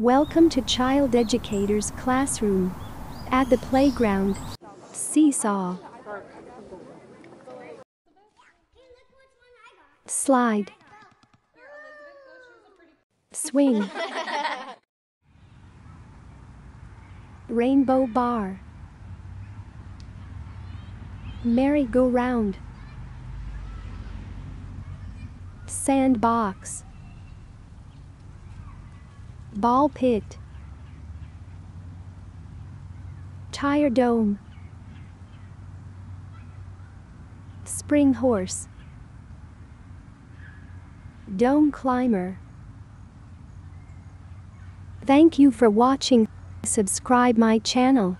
Welcome to Child Educator's Classroom. At the playground. Seesaw. Slide. Swing. Rainbow bar. Merry-go-round. Sandbox. Ball pit. Tire dome. Spring horse. Dome climber. Thank you for watching. Subscribe my channel.